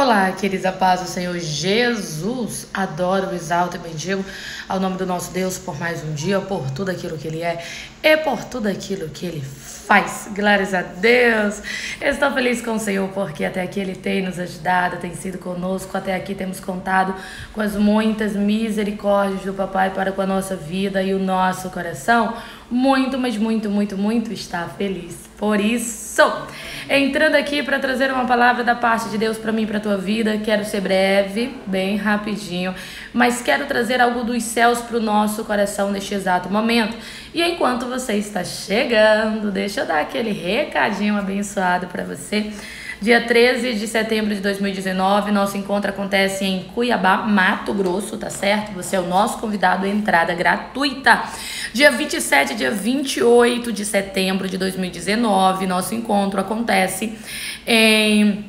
Olá, queridos, a paz do Senhor Jesus. Adoro, exalto e bendigo ao nome do nosso Deus por mais um dia, por tudo aquilo que Ele é e por tudo aquilo que Ele faz. Glórias a Deus. estou feliz com o Senhor porque até aqui Ele tem nos ajudado, tem sido conosco. Até aqui temos contado com as muitas misericórdias do Papai para com a nossa vida e o nosso coração. Muito, mas muito, muito, muito está feliz. Por isso, entrando aqui para trazer uma palavra da parte de Deus para mim para tua vida, quero ser breve, bem rapidinho, mas quero trazer algo dos céus para o nosso coração neste exato momento. E enquanto você está chegando, deixa eu dar aquele recadinho abençoado para você. Dia 13 de setembro de 2019, nosso encontro acontece em Cuiabá, Mato Grosso, tá certo? Você é o nosso convidado, entrada gratuita. Dia 27 e dia 28 de setembro de 2019, nosso encontro acontece em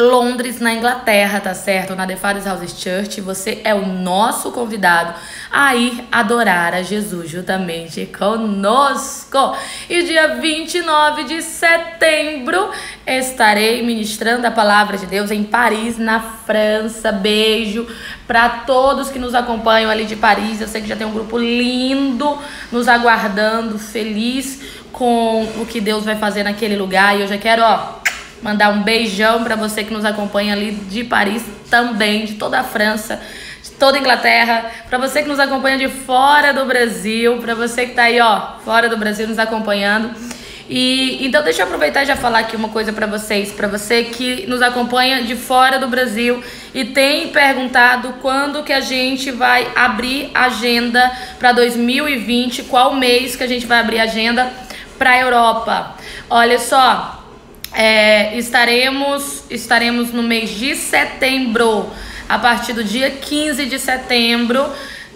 Londres, na Inglaterra, tá certo? Na The Father's House Church. Você é o nosso convidado a ir adorar a Jesus juntamente conosco. E dia 29 de setembro estarei ministrando a palavra de Deus em Paris, na França. Beijo para todos que nos acompanham ali de Paris. Eu sei que já tem um grupo lindo nos aguardando, feliz com o que Deus vai fazer naquele lugar. E eu já quero, ó, Mandar um beijão para você que nos acompanha ali de Paris também, de toda a França, de toda a Inglaterra, para você que nos acompanha de fora do Brasil, para você que tá aí, ó, fora do Brasil nos acompanhando. E então deixa eu aproveitar e já falar aqui uma coisa para vocês, para você que nos acompanha de fora do Brasil e tem perguntado quando que a gente vai abrir agenda para 2020, qual mês que a gente vai abrir agenda para Europa. Olha só, é, estaremos, estaremos no mês de setembro, a partir do dia 15 de setembro.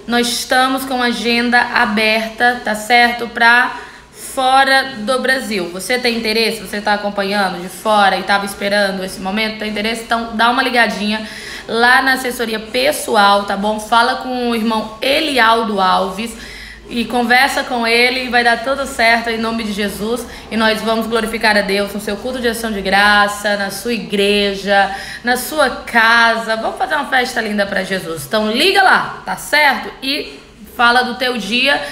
Nós estamos com agenda aberta, tá certo? Para fora do Brasil. Você tem interesse? Você está acompanhando de fora e estava esperando esse momento? Tem interesse? Então dá uma ligadinha lá na assessoria pessoal, tá bom? Fala com o irmão Elialdo Alves e conversa com ele e vai dar tudo certo em nome de Jesus e nós vamos glorificar a Deus no seu culto de ação de graça, na sua igreja, na sua casa. Vamos fazer uma festa linda para Jesus. Então liga lá, tá certo? E fala do teu dia,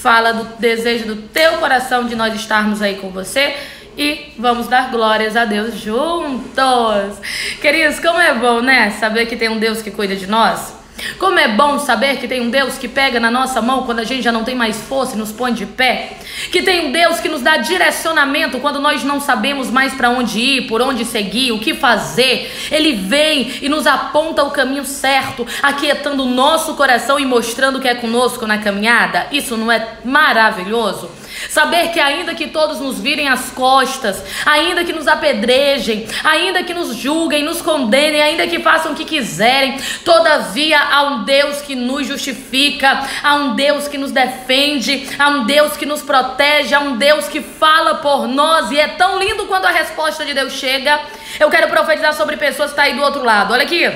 fala do desejo do teu coração de nós estarmos aí com você e vamos dar glórias a Deus juntos. Queridos, como é bom, né? Saber que tem um Deus que cuida de nós. Como é bom saber que tem um Deus que pega na nossa mão quando a gente já não tem mais força e nos põe de pé. Que tem um Deus que nos dá direcionamento quando nós não sabemos mais para onde ir, por onde seguir, o que fazer. Ele vem e nos aponta o caminho certo, aquietando o nosso coração e mostrando que é conosco na caminhada. Isso não é maravilhoso? Saber que ainda que todos nos virem as costas, ainda que nos apedrejem, ainda que nos julguem, nos condenem, ainda que façam o que quiserem, todavia há um Deus que nos justifica, há um Deus que nos defende, há um Deus que nos protege, há um Deus que fala por nós e é tão lindo quando a resposta de Deus chega. Eu quero profetizar sobre pessoas que estão tá aí do outro lado. Olha aqui.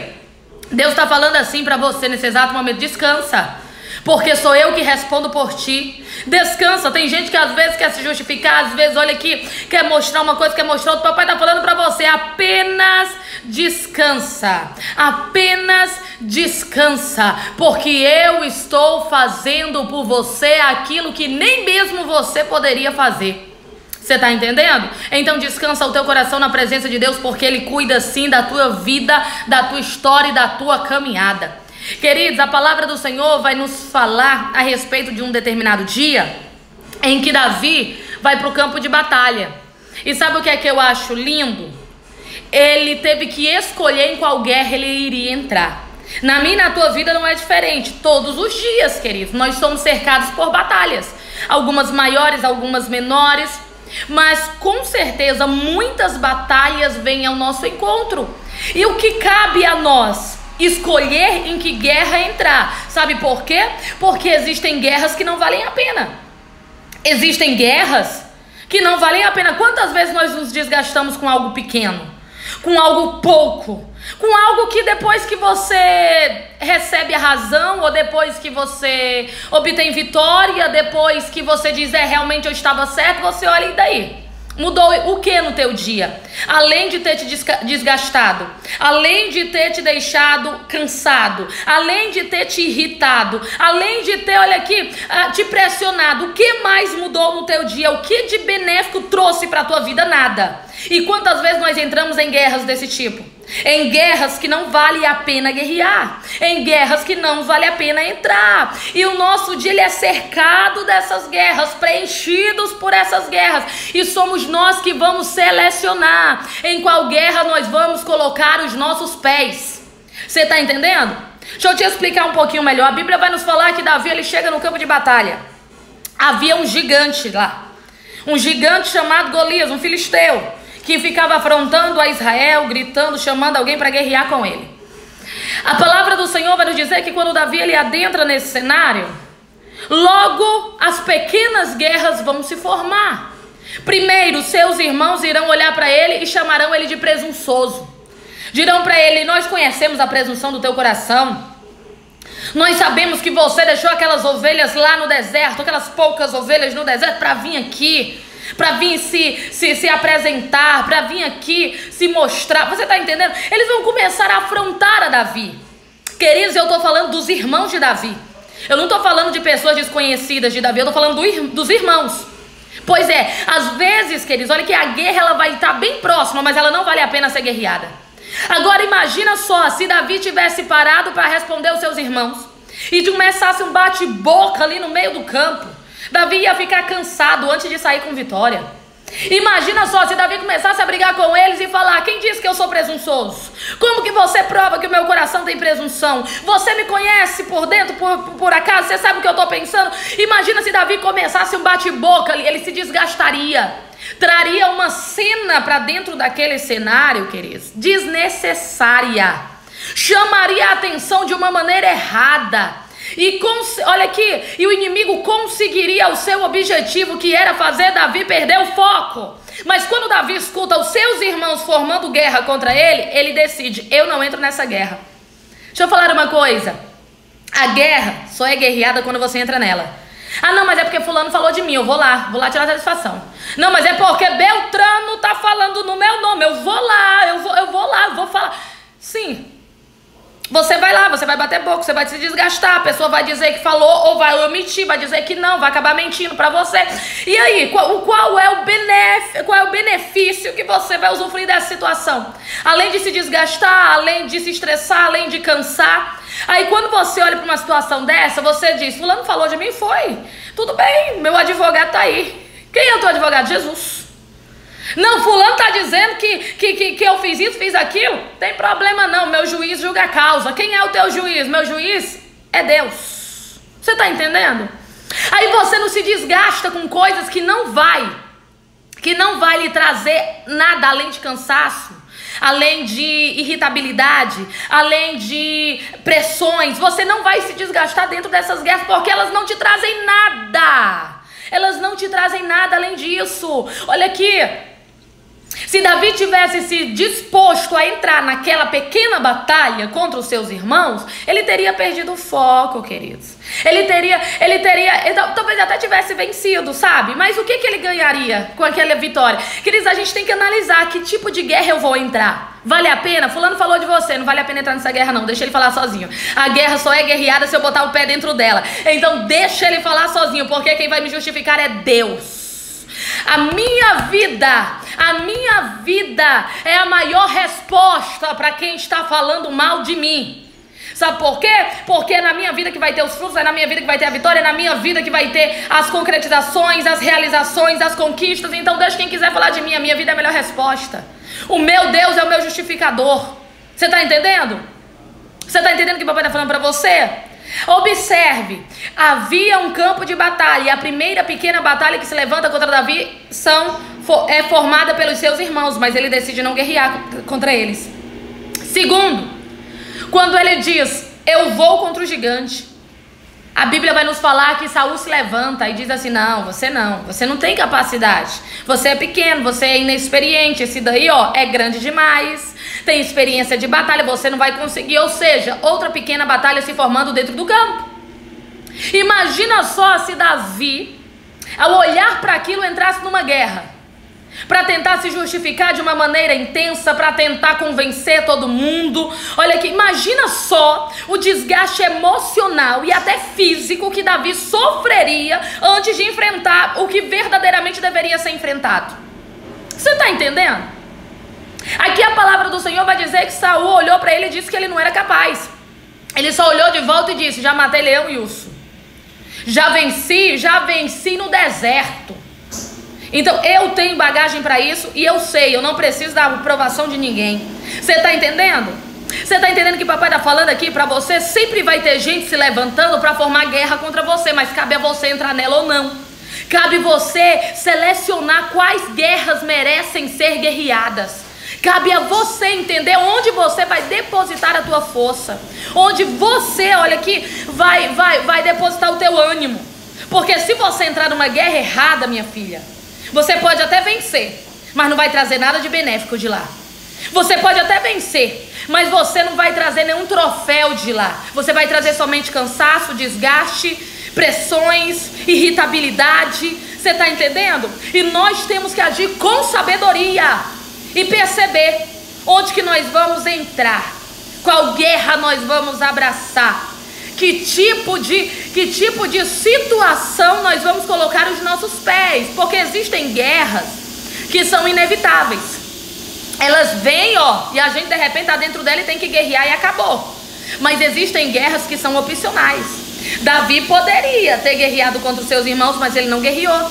Deus está falando assim para você nesse exato momento. Descansa porque sou eu que respondo por ti. Descansa. Tem gente que às vezes quer se justificar, às vezes olha aqui, quer mostrar uma coisa, quer mostrar outra. Papai está falando para você, apenas descansa. Apenas descansa, porque eu estou fazendo por você aquilo que nem mesmo você poderia fazer. Você está entendendo? Então descansa o teu coração na presença de Deus, porque Ele cuida sim da tua vida, da tua história e da tua caminhada. Queridos, a palavra do Senhor vai nos falar a respeito de um determinado dia em que Davi vai para o campo de batalha. E sabe o que é que eu acho lindo? Ele teve que escolher em qual guerra ele iria entrar. Na minha e na tua vida não é diferente. Todos os dias, queridos, nós somos cercados por batalhas. Algumas maiores, algumas menores. Mas com certeza muitas batalhas vêm ao nosso encontro. E o que cabe a nós? Escolher em que guerra entrar. Sabe por quê? Porque existem guerras que não valem a pena. Existem guerras que não valem a pena. Quantas vezes nós nos desgastamos com algo pequeno? Com algo pouco? Com algo que depois que você recebe a razão, ou depois que você obtém vitória, depois que você diz é realmente eu estava certo, você olha e daí? Mudou o que no teu dia? Além de ter te desgastado, além de ter te deixado cansado, além de ter te irritado, além de ter, olha aqui, ah, te pressionado, o que mais mudou no teu dia? O que de benéfico trouxe para tua vida? Nada. E quantas vezes nós entramos em guerras desse tipo? Em guerras que não vale a pena guerrear, em guerras que não vale a pena entrar. E o nosso dia ele é cercado dessas guerras, preenchidos por essas guerras, e somos nós que vamos selecionar em qual guerra nós vamos colocar os nossos pés. Você está entendendo? Deixa eu te explicar um pouquinho melhor. A Bíblia vai nos falar que Davi ele chega no campo de batalha. Havia um gigante lá, um gigante chamado Golias, um filisteu que ficava afrontando a Israel, gritando, chamando alguém para guerrear com ele. A palavra do Senhor vai nos dizer que quando Davi ele adentra nesse cenário, logo as pequenas guerras vão se formar. Primeiro, seus irmãos irão olhar para ele e chamarão ele de presunçoso. Dirão para ele: Nós conhecemos a presunção do teu coração. Nós sabemos que você deixou aquelas ovelhas lá no deserto, aquelas poucas ovelhas no deserto, para vir aqui para vir se, se, se apresentar, para vir aqui se mostrar. Você está entendendo? Eles vão começar a afrontar a Davi. Queridos, eu estou falando dos irmãos de Davi. Eu não estou falando de pessoas desconhecidas de Davi, eu estou falando do, dos irmãos. Pois é, às vezes, queridos, olha que a guerra ela vai estar bem próxima, mas ela não vale a pena ser guerreada. Agora imagina só, se Davi tivesse parado para responder os seus irmãos e começasse um bate-boca ali no meio do campo. Davi ia ficar cansado antes de sair com vitória. Imagina só se Davi começasse a brigar com eles e falar: Quem disse que eu sou presunçoso? Como que você prova que o meu coração tem presunção? Você me conhece por dentro, por, por acaso? Você sabe o que eu estou pensando? Imagina se Davi começasse um bate-boca, ele se desgastaria. Traria uma cena para dentro daquele cenário, queridos, desnecessária. Chamaria a atenção de uma maneira errada. E olha aqui, e o inimigo conseguiria o seu objetivo, que era fazer Davi perder o foco. Mas quando Davi escuta os seus irmãos formando guerra contra ele, ele decide: eu não entro nessa guerra. Deixa eu falar uma coisa. A guerra só é guerreada quando você entra nela. Ah, não, mas é porque fulano falou de mim, eu vou lá, vou lá tirar satisfação. Não, mas é porque Beltrano tá falando no meu nome, eu vou lá, eu vou, eu vou lá, eu vou falar. Sim, você vai lá, você vai bater boca, você vai se desgastar, a pessoa vai dizer que falou ou vai omitir, vai dizer que não, vai acabar mentindo para você. E aí, qual, qual, é o benefício, qual é o benefício que você vai usufruir dessa situação? Além de se desgastar, além de se estressar, além de cansar. Aí quando você olha para uma situação dessa, você diz: "Fulano falou de mim, foi. Tudo bem, meu advogado tá aí. Quem é o teu advogado? Jesus. Não, fulano está dizendo que, que, que, que, eu fiz isso, fiz aquilo. Tem problema não, meu juiz julga a causa. Quem é o teu juiz? Meu juiz é Deus. Você está entendendo? Aí você não se desgasta com coisas que não vai, que não vai lhe trazer nada além de cansaço, além de irritabilidade, além de pressões. Você não vai se desgastar dentro dessas guerras porque elas não te trazem nada. Elas não te trazem nada além disso. Olha aqui, se Davi tivesse se disposto a entrar naquela pequena batalha contra os seus irmãos, ele teria perdido o foco, queridos. Ele teria, ele teria, talvez até tivesse vencido, sabe? Mas o que, que ele ganharia com aquela vitória? Queridos, a gente tem que analisar que tipo de guerra eu vou entrar. Vale a pena? Fulano falou de você, não vale a pena entrar nessa guerra não, deixa ele falar sozinho. A guerra só é guerreada se eu botar o pé dentro dela. Então deixa ele falar sozinho, porque quem vai me justificar é Deus. A minha vida, a minha vida é a maior resposta para quem está falando mal de mim. Sabe por quê? Porque é na minha vida que vai ter os frutos, é na minha vida que vai ter a vitória, é na minha vida que vai ter as concretizações, as realizações, as conquistas. Então, deixa quem quiser falar de mim, a minha vida é a melhor resposta. O meu Deus é o meu justificador. Você está entendendo? Você está entendendo o que o papai está falando para você? Observe, havia um campo de batalha e a primeira pequena batalha que se levanta contra Davi são, é formada pelos seus irmãos, mas ele decide não guerrear contra eles. Segundo, quando ele diz: Eu vou contra o gigante, a Bíblia vai nos falar que Saul se levanta e diz assim: Não, você não, você não tem capacidade, você é pequeno, você é inexperiente, esse daí ó, é grande demais tem experiência de batalha, você não vai conseguir. Ou seja, outra pequena batalha se formando dentro do campo. Imagina só se Davi, ao olhar para aquilo, entrasse numa guerra. Para tentar se justificar de uma maneira intensa, para tentar convencer todo mundo. Olha aqui, imagina só o desgaste emocional e até físico que Davi sofreria antes de enfrentar o que verdadeiramente deveria ser enfrentado. Você está entendendo? Aqui a palavra do Senhor vai dizer que Saul olhou para ele e disse que ele não era capaz. Ele só olhou de volta e disse: Já matei leão e urso. Já venci, já venci no deserto. Então eu tenho bagagem para isso e eu sei, eu não preciso da aprovação de ninguém. Você está entendendo? Você está entendendo que papai está falando aqui para você? Sempre vai ter gente se levantando para formar guerra contra você, mas cabe a você entrar nela ou não. Cabe você selecionar quais guerras merecem ser guerreadas. Cabe a você entender onde você vai depositar a tua força. Onde você, olha aqui, vai vai vai depositar o teu ânimo. Porque se você entrar numa guerra errada, minha filha, você pode até vencer, mas não vai trazer nada de benéfico de lá. Você pode até vencer, mas você não vai trazer nenhum troféu de lá. Você vai trazer somente cansaço, desgaste, pressões, irritabilidade. Você está entendendo? E nós temos que agir com sabedoria e perceber onde que nós vamos entrar, qual guerra nós vamos abraçar. Que tipo de que tipo de situação nós vamos colocar os nossos pés? Porque existem guerras que são inevitáveis. Elas vêm, ó, e a gente de repente tá dentro dela e tem que guerrear e acabou. Mas existem guerras que são opcionais. Davi poderia ter guerreado contra os seus irmãos, mas ele não guerreou.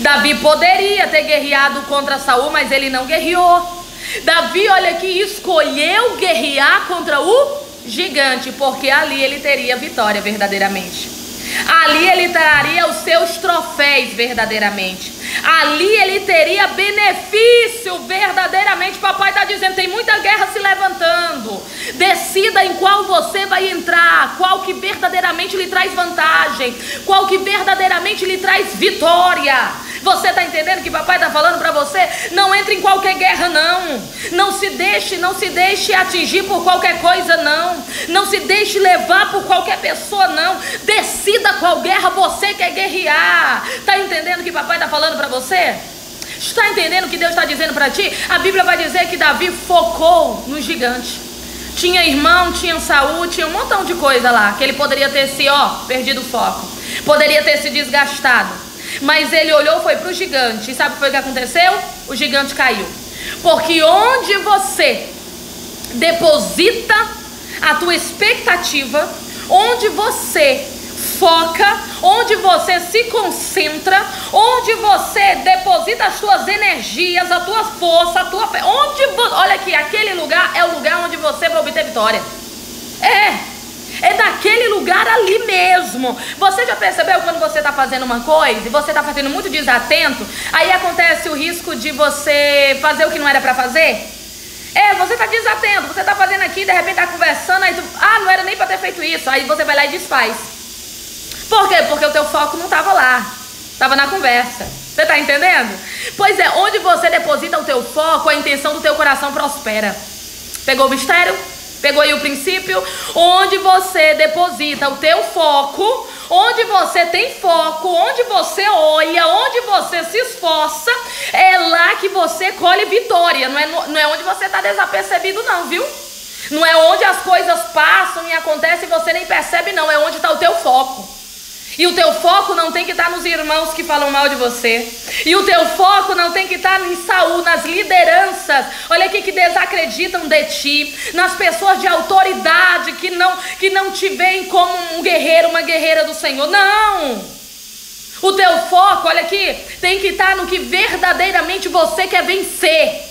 Davi poderia ter guerreado contra Saul, mas ele não guerreou. Davi, olha aqui, escolheu guerrear contra o gigante, porque ali ele teria vitória verdadeiramente. Ali ele traria os seus troféus verdadeiramente. Ali ele teria benefício verdadeiramente. Papai está dizendo: tem muita guerra se levantando. Decida em qual você vai entrar, qual que verdadeiramente lhe traz vantagem, qual que verdadeiramente lhe traz vitória. Você está entendendo que papai está falando para você? Não entre em qualquer guerra, não. Não se deixe, não se deixe atingir por qualquer coisa, não. Não se deixe levar por qualquer pessoa, não. Decida qual guerra você quer guerrear. Está entendendo que papai está falando para você? Está entendendo o que Deus está dizendo para ti? A Bíblia vai dizer que Davi focou no gigante. Tinha irmão, tinha saúde, tinha um montão de coisa lá. Que ele poderia ter se, ó, perdido o foco. Poderia ter se desgastado. Mas ele olhou, foi para o gigante. E sabe o que foi que aconteceu? O gigante caiu. Porque onde você deposita a tua expectativa, onde você foca, onde você se concentra, onde você deposita as suas energias, a tua força, a tua fé, onde, olha aqui, aquele lugar é o lugar onde você vai obter vitória. É. É daquele lugar ali mesmo. Você já percebeu quando você está fazendo uma coisa e você está fazendo muito desatento, aí acontece o risco de você fazer o que não era para fazer? É, você está desatento, você está fazendo aqui, de repente está conversando, aí tu, ah, não era nem para ter feito isso, aí você vai lá e desfaz. Por quê? Porque o teu foco não estava lá, estava na conversa. Você está entendendo? Pois é, onde você deposita o teu foco, a intenção do teu coração prospera. Pegou o mistério? Pegou aí o princípio? Onde você deposita o teu foco, onde você tem foco, onde você olha, onde você se esforça, é lá que você colhe vitória. Não é, não é onde você está desapercebido, não, viu? Não é onde as coisas passam e acontecem e você nem percebe, não. É onde está o teu foco. E o teu foco não tem que estar nos irmãos que falam mal de você. E o teu foco não tem que estar em saúde, nas lideranças. Olha aqui que desacreditam de ti, nas pessoas de autoridade que não que não te veem como um guerreiro, uma guerreira do Senhor. Não. O teu foco, olha aqui, tem que estar no que verdadeiramente você quer vencer.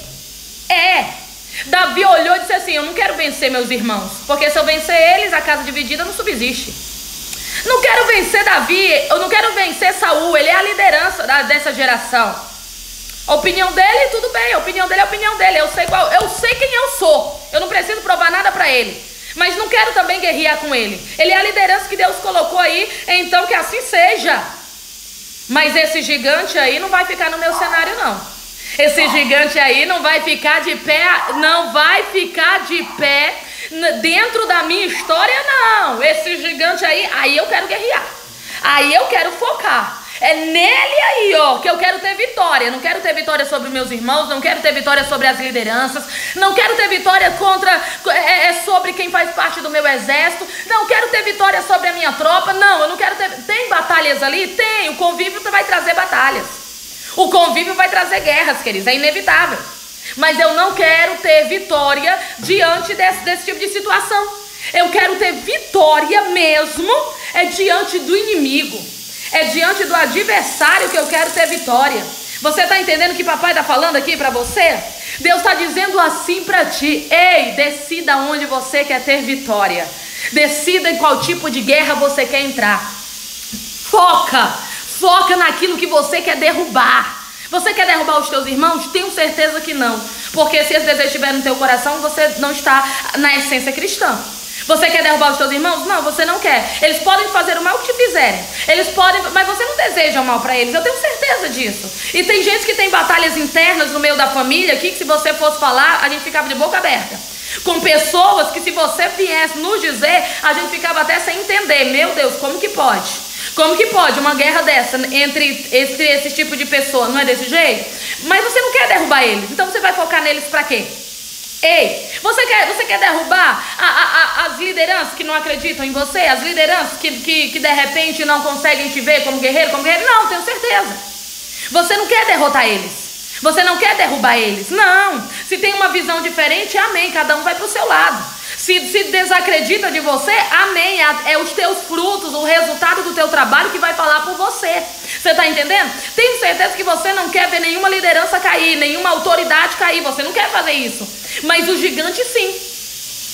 É. Davi olhou e disse assim: Eu não quero vencer meus irmãos, porque se eu vencer eles, a casa dividida não subsiste. Não quero vencer Davi, eu não quero vencer Saul, ele é a liderança da, dessa geração. A opinião dele, tudo bem, a opinião dele é a opinião dele. Eu sei qual, eu sei quem eu sou. Eu não preciso provar nada para ele. Mas não quero também guerrear com ele. Ele é a liderança que Deus colocou aí, então que assim seja. Mas esse gigante aí não vai ficar no meu cenário não. Esse gigante aí não vai ficar de pé, não vai ficar de pé Dentro da minha história, não. Esse gigante aí, aí eu quero guerrear. Aí eu quero focar. É nele aí, ó, que eu quero ter vitória. Não quero ter vitória sobre meus irmãos, não quero ter vitória sobre as lideranças, não quero ter vitória contra é, é sobre quem faz parte do meu exército, não quero ter vitória sobre a minha tropa. Não, eu não quero ter. Tem batalhas ali? Tem. O convívio vai trazer batalhas. O convívio vai trazer guerras, queridos, é inevitável. Mas eu não quero ter vitória diante desse, desse tipo de situação. Eu quero ter vitória mesmo é diante do inimigo. É diante do adversário que eu quero ter vitória. Você está entendendo o que papai está falando aqui para você? Deus está dizendo assim para ti: ei, decida onde você quer ter vitória. Decida em qual tipo de guerra você quer entrar. Foca, foca naquilo que você quer derrubar. Você quer derrubar os teus irmãos? Tenho certeza que não. Porque se esse desejo estiver no teu coração, você não está na essência cristã. Você quer derrubar os seus irmãos? Não, você não quer. Eles podem fazer o mal que te fizerem. Eles podem, mas você não deseja o mal para eles. Eu tenho certeza disso. E tem gente que tem batalhas internas no meio da família aqui que se você fosse falar, a gente ficava de boca aberta. Com pessoas que se você viesse nos dizer, a gente ficava até sem entender. Meu Deus, como que pode? Como que pode uma guerra dessa entre, entre esse tipo de pessoa? Não é desse jeito? Mas você não quer derrubar eles. Então você vai focar neles para quê? Ei, você quer, você quer derrubar a, a, a, as lideranças que não acreditam em você? As lideranças que, que, que de repente não conseguem te ver como guerreiro, como guerreiro? Não, tenho certeza. Você não quer derrotar eles. Você não quer derrubar eles. Não. Se tem uma visão diferente, amém. Cada um vai para o seu lado. Se, se desacredita de você, amém. É, é os teus frutos, o resultado do teu trabalho que vai falar por você. Você está entendendo? Tenho certeza que você não quer ver nenhuma liderança cair, nenhuma autoridade cair. Você não quer fazer isso. Mas o gigante sim.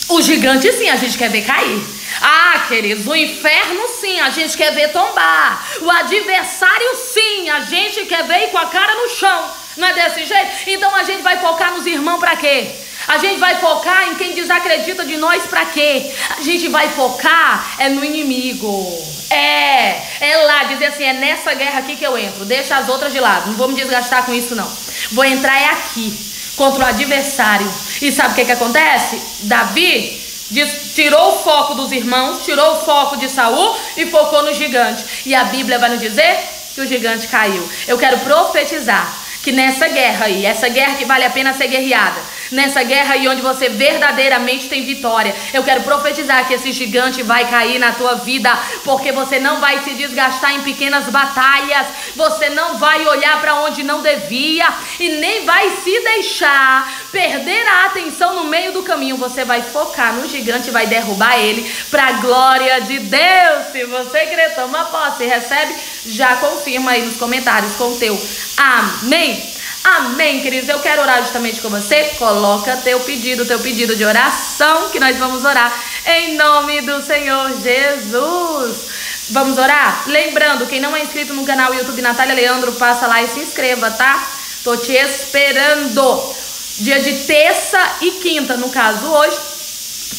O gigante sim, a gente quer ver cair. Ah, queridos, o inferno sim, a gente quer ver tombar. O adversário sim, a gente quer ver ir com a cara no chão. Não é desse jeito? Então a gente vai focar nos irmãos para quê? A gente vai focar em quem desacredita de nós para quê? A gente vai focar é no inimigo. É, é lá, dizer assim, é nessa guerra aqui que eu entro. Deixa as outras de lado. Não vou me desgastar com isso não. Vou entrar é aqui, contra o adversário. E sabe o que que acontece? Davi diz, tirou o foco dos irmãos, tirou o foco de Saul e focou no gigante. E a Bíblia vai nos dizer que o gigante caiu. Eu quero profetizar que nessa guerra aí, essa guerra que vale a pena ser guerreada, nessa guerra aí onde você verdadeiramente tem vitória, eu quero profetizar que esse gigante vai cair na tua vida, porque você não vai se desgastar em pequenas batalhas, você não vai olhar para onde não devia e nem vai se deixar perder a atenção no meio do caminho. Você vai focar no gigante e vai derrubar ele para a glória de Deus. Se você crê, toma posse, recebe, já confirma aí nos comentários com o teu amém. Amém, queridos. Eu quero orar justamente com você. Coloca teu pedido, teu pedido de oração, que nós vamos orar em nome do Senhor Jesus. Vamos orar? Lembrando, quem não é inscrito no canal YouTube Natália Leandro, passa lá e se inscreva, tá? Tô te esperando. Dia de terça e quinta, no caso hoje,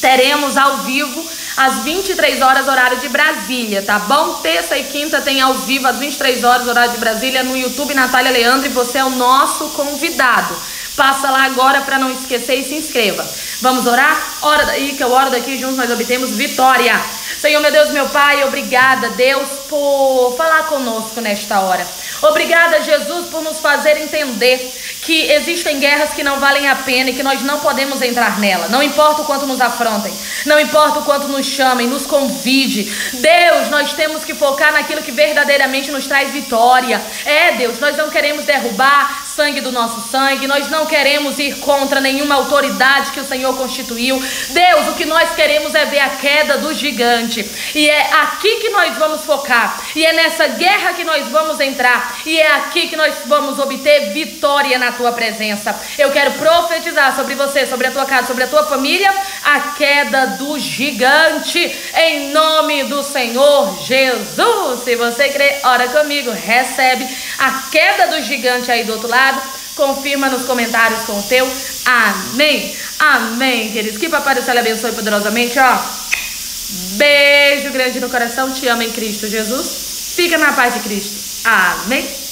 teremos ao vivo às 23 horas, horário de Brasília, tá bom? Terça e quinta tem ao vivo às 23 horas, horário de Brasília, no YouTube Natália Leandro e você é o nosso convidado. Passa lá agora para não esquecer e se inscreva. Vamos orar? Ora daí que eu oro daqui juntos nós obtemos vitória. Senhor, meu Deus, meu Pai, obrigada, Deus, por falar conosco nesta hora. Obrigada, Jesus, por nos fazer entender que existem guerras que não valem a pena e que nós não podemos entrar nela. Não importa o quanto nos afrontem, não importa o quanto nos chamem, nos convide. Deus, nós temos que focar naquilo que verdadeiramente nos traz vitória. É, Deus, nós não queremos derrubar sangue do nosso sangue, nós não queremos ir contra nenhuma autoridade que o Senhor constituiu. Deus, o que nós queremos é ver a queda do gigante. E é aqui que nós vamos focar. E é nessa guerra que nós vamos entrar. E é aqui que nós vamos obter vitória na tua presença. Eu quero profetizar sobre você, sobre a tua casa, sobre a tua família, a queda do gigante. Em nome do Senhor Jesus. Se você crê, ora comigo, recebe a queda do gigante aí do outro lado. Confirma nos comentários com o teu amém. Amém, queridos. Que Papai do Céu abençoe poderosamente, ó. Beijo grande no coração. Te amo em Cristo Jesus. Fica na paz de Cristo. Amém.